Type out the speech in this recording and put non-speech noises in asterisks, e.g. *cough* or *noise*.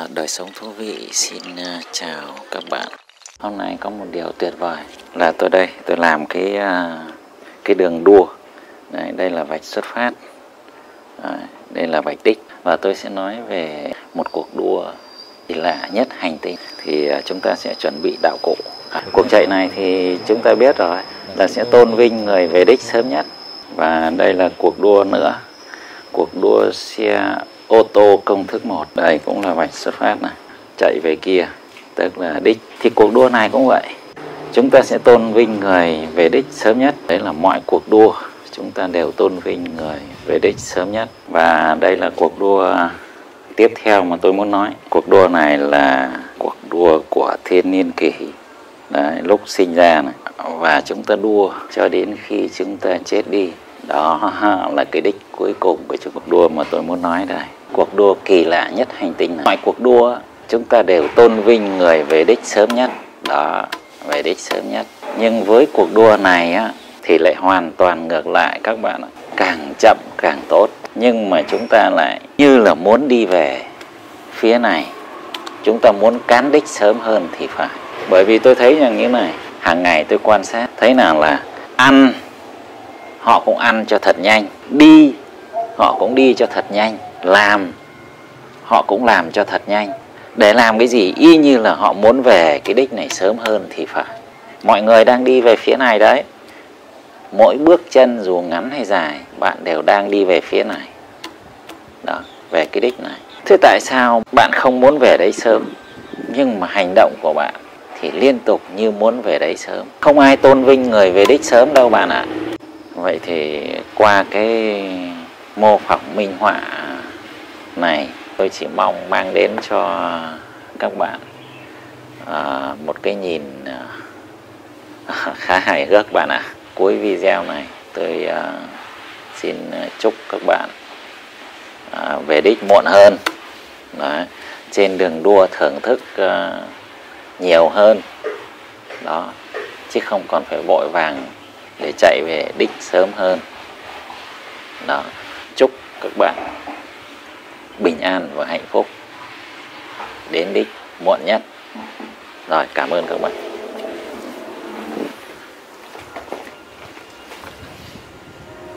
À, đời sống thú vị. Xin uh, chào các bạn. Hôm nay có một điều tuyệt vời là tôi đây. Tôi làm cái uh, cái đường đua. Đây, đây là vạch xuất phát. À, đây là vạch đích. Và tôi sẽ nói về một cuộc đua kỳ lạ nhất hành tinh. Thì uh, chúng ta sẽ chuẩn bị đạo cụ. À, cuộc chạy này thì chúng ta biết rồi. Là sẽ tôn vinh người về đích sớm nhất. Và đây là cuộc đua nữa. Cuộc đua xe ô tô công thức 1 đây cũng là vạch xuất phát này. Chạy về kia. Tức là đích. Thì cuộc đua này cũng vậy. Chúng ta sẽ tôn vinh người về đích sớm nhất. Đấy là mọi cuộc đua. Chúng ta đều tôn vinh người về đích sớm nhất. Và đây là cuộc đua tiếp theo mà tôi muốn nói. Cuộc đua này là cuộc đua của thiên niên kỷ. Đấy, lúc sinh ra này. Và chúng ta đua cho đến khi chúng ta chết đi. Đó *laughs* là cái đích cuối cùng của cuộc đua mà tôi muốn nói đây cuộc đua kỳ lạ nhất hành tinh này. Mọi cuộc đua, chúng ta đều tôn vinh người về đích sớm nhất. Đó, về đích sớm nhất. Nhưng với cuộc đua này á, thì lại hoàn toàn ngược lại các bạn ạ. Càng chậm, càng tốt. Nhưng mà chúng ta lại như là muốn đi về phía này. Chúng ta muốn cán đích sớm hơn thì phải. Bởi vì tôi thấy rằng như này, hàng ngày tôi quan sát, thấy nào là ăn, họ cũng ăn cho thật nhanh. Đi, họ cũng đi cho thật nhanh làm, họ cũng làm cho thật nhanh. Để làm cái gì? Y như là họ muốn về cái đích này sớm hơn thì phải. Mọi người đang đi về phía này đấy. Mỗi bước chân dù ngắn hay dài, bạn đều đang đi về phía này. Đó, về cái đích này. Thế tại sao bạn không muốn về đấy sớm? Nhưng mà hành động của bạn thì liên tục như muốn về đấy sớm. Không ai tôn vinh người về đích sớm đâu bạn ạ. À. vậy thì qua cái mô phỏng minh họa này tôi chỉ mong mang đến cho các bạn à, một cái nhìn à, *laughs* khá hài hước bạn ạ à. cuối video này tôi à, xin chúc các bạn à, về đích muộn hơn Đấy. trên đường đua thưởng thức à, nhiều hơn đó chứ không còn phải vội vàng để chạy về đích sớm hơn đó chúc các bạn bình an và hạnh phúc. Đến đích muộn nhất. Rồi cảm ơn các bạn.